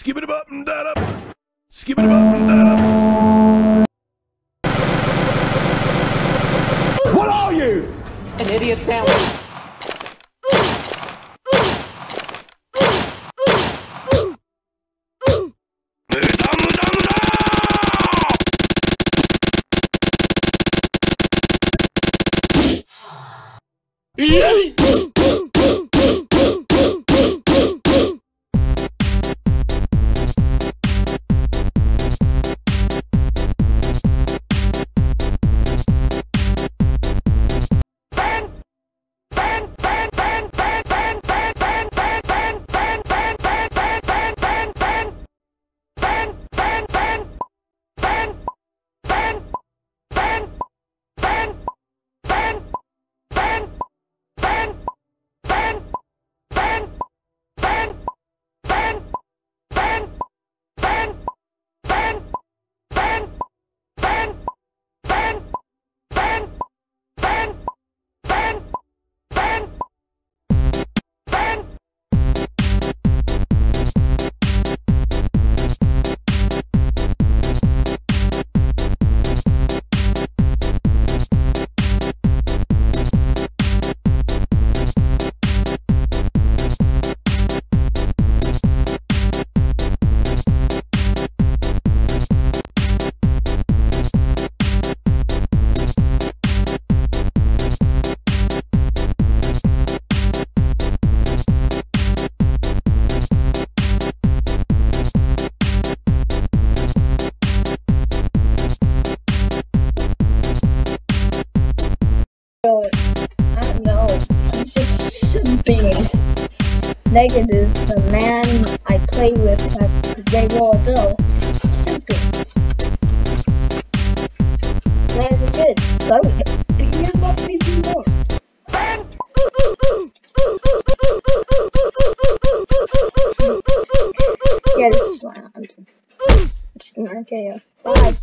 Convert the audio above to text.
Skip it up and that up. Skip it up and that up. What are you? An idiot sandwich. I just being negative, the man I play with at J Wall though, simple. That is good. So, you must be more. Yeah, this is why I'm just an RKO. Bye.